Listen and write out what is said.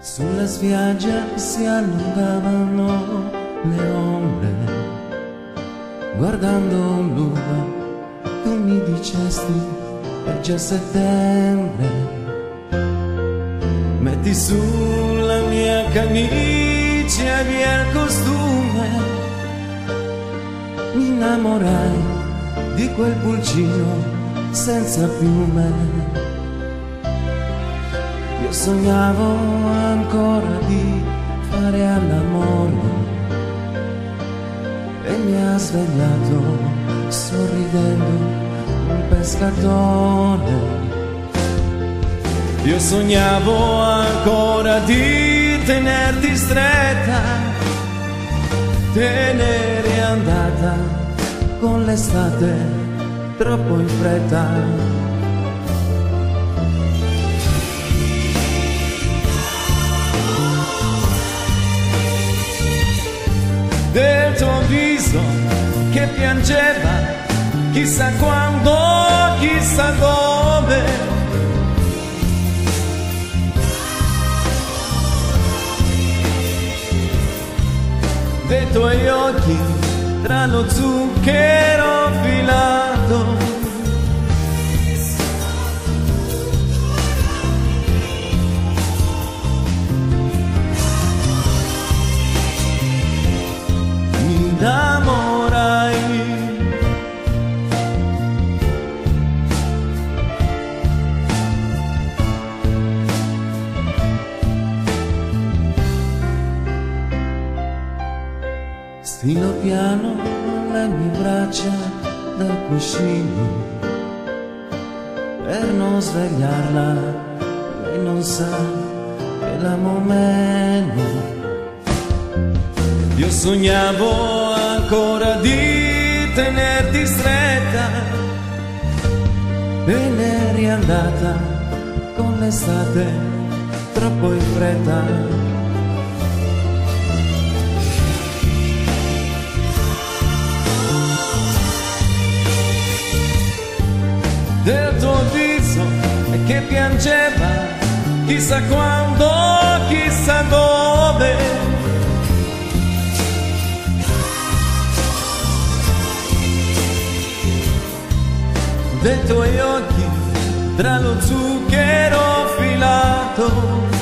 Sulla spiaggia si allungavano le ombre, guardando l'uva, tu mi dicesti è già settembre. Metti sulla mia camicia via il costume, mi innamorai di quel pulcino senza piume. Io sognavo ancora di fare all'amore e mi ha svegliato sorridendo un pescatore. Io sognavo ancora di tenerti stretta, te ne eri andata con l'estate troppo in fretta. Tuo viso che piangeva, chissà quando, chissà dove. Dei tuoi occhi tra lo zucchero Stilo piano le mie braccia dal cuscino per non svegliarla, lei non sa che l'amo meno. Io sognavo ancora di tenerti stretta e ne eri andata con l'estate troppo in fretta. Del tuo viso e che piangeva, chissà quando, chissà dove. dei tuoi occhi tra lo zucchero filato